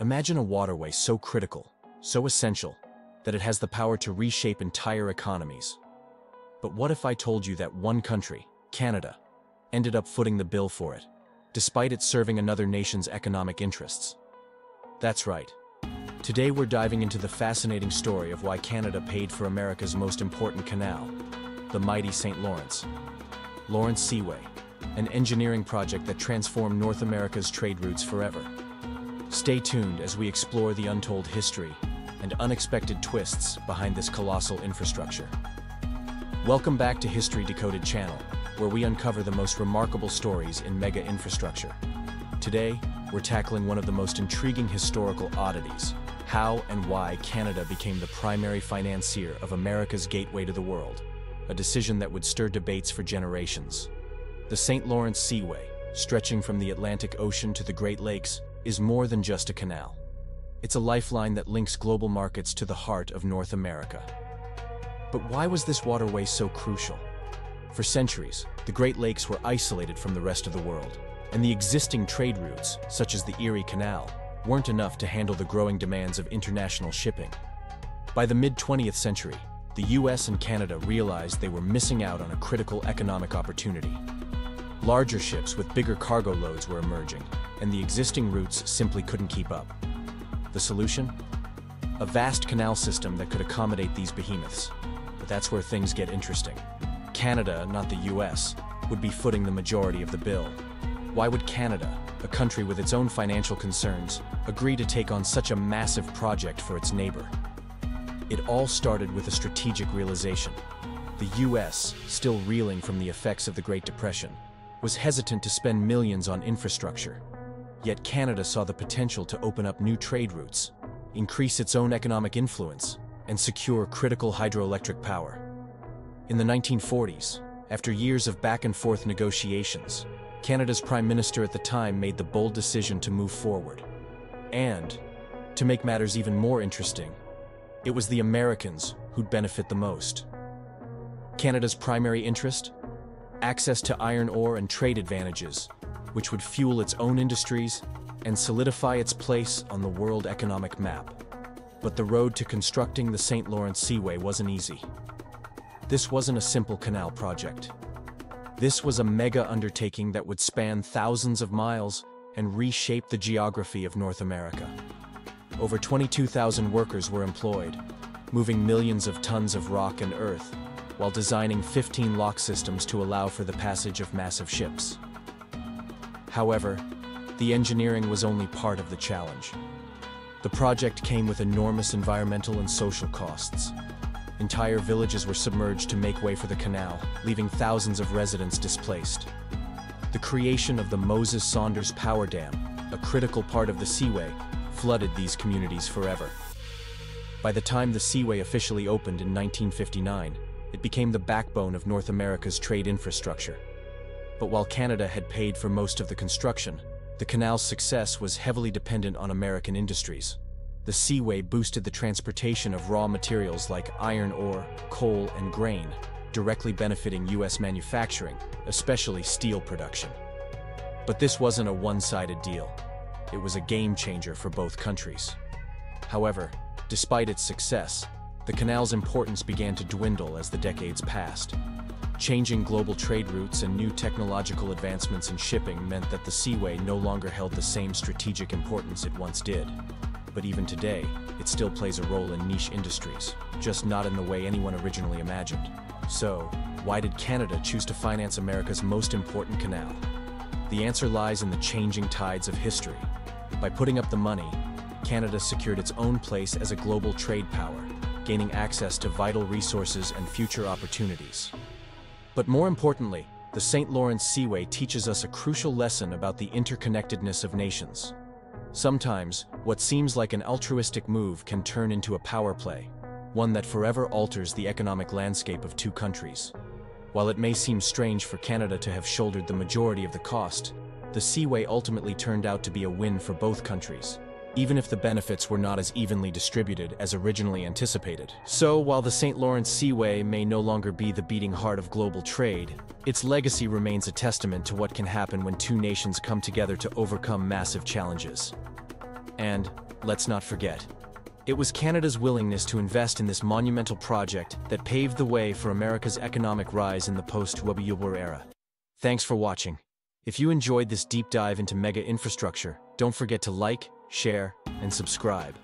Imagine a waterway so critical, so essential, that it has the power to reshape entire economies. But what if I told you that one country, Canada, ended up footing the bill for it, despite it serving another nation's economic interests? That's right. Today we're diving into the fascinating story of why Canada paid for America's most important canal, the mighty St. Lawrence. Lawrence Seaway, an engineering project that transformed North America's trade routes forever. Stay tuned as we explore the untold history and unexpected twists behind this colossal infrastructure. Welcome back to History Decoded channel, where we uncover the most remarkable stories in mega infrastructure. Today, we're tackling one of the most intriguing historical oddities, how and why Canada became the primary financier of America's gateway to the world, a decision that would stir debates for generations. The St. Lawrence Seaway, stretching from the Atlantic Ocean to the Great Lakes, is more than just a canal. It's a lifeline that links global markets to the heart of North America. But why was this waterway so crucial? For centuries, the Great Lakes were isolated from the rest of the world, and the existing trade routes, such as the Erie Canal, weren't enough to handle the growing demands of international shipping. By the mid-20th century, the US and Canada realized they were missing out on a critical economic opportunity. Larger ships with bigger cargo loads were emerging, and the existing routes simply couldn't keep up. The solution? A vast canal system that could accommodate these behemoths. But that's where things get interesting. Canada, not the US, would be footing the majority of the bill. Why would Canada, a country with its own financial concerns, agree to take on such a massive project for its neighbor? It all started with a strategic realization. The US, still reeling from the effects of the Great Depression, was hesitant to spend millions on infrastructure. Yet Canada saw the potential to open up new trade routes, increase its own economic influence, and secure critical hydroelectric power. In the 1940s, after years of back and forth negotiations, Canada's Prime Minister at the time made the bold decision to move forward. And, to make matters even more interesting, it was the Americans who'd benefit the most. Canada's primary interest? Access to iron ore and trade advantages, which would fuel its own industries and solidify its place on the world economic map. But the road to constructing the St. Lawrence Seaway wasn't easy. This wasn't a simple canal project. This was a mega undertaking that would span thousands of miles and reshape the geography of North America. Over 22,000 workers were employed, moving millions of tons of rock and earth, while designing 15 lock systems to allow for the passage of massive ships. However, the engineering was only part of the challenge. The project came with enormous environmental and social costs. Entire villages were submerged to make way for the canal, leaving thousands of residents displaced. The creation of the Moses Saunders Power Dam, a critical part of the seaway, flooded these communities forever. By the time the Seaway officially opened in 1959, it became the backbone of North America's trade infrastructure. But while Canada had paid for most of the construction, the canal's success was heavily dependent on American industries. The Seaway boosted the transportation of raw materials like iron ore, coal, and grain, directly benefiting U.S. manufacturing, especially steel production. But this wasn't a one-sided deal. It was a game changer for both countries. However, despite its success, the canal's importance began to dwindle as the decades passed. Changing global trade routes and new technological advancements in shipping meant that the Seaway no longer held the same strategic importance it once did. But even today, it still plays a role in niche industries, just not in the way anyone originally imagined. So, why did Canada choose to finance America's most important canal? The answer lies in the changing tides of history. By putting up the money, Canada secured its own place as a global trade power, gaining access to vital resources and future opportunities. But more importantly, the St. Lawrence Seaway teaches us a crucial lesson about the interconnectedness of nations. Sometimes, what seems like an altruistic move can turn into a power play, one that forever alters the economic landscape of two countries. While it may seem strange for Canada to have shouldered the majority of the cost, the Seaway ultimately turned out to be a win for both countries even if the benefits were not as evenly distributed as originally anticipated. So, while the St. Lawrence Seaway may no longer be the beating heart of global trade, its legacy remains a testament to what can happen when two nations come together to overcome massive challenges. And, let's not forget. It was Canada's willingness to invest in this monumental project that paved the way for America's economic rise in the post-Wabiyubur era. Thanks for watching. If you enjoyed this deep dive into mega infrastructure, don't forget to like, share, and subscribe.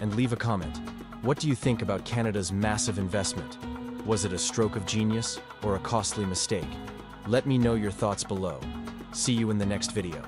And leave a comment. What do you think about Canada's massive investment? Was it a stroke of genius or a costly mistake? Let me know your thoughts below. See you in the next video.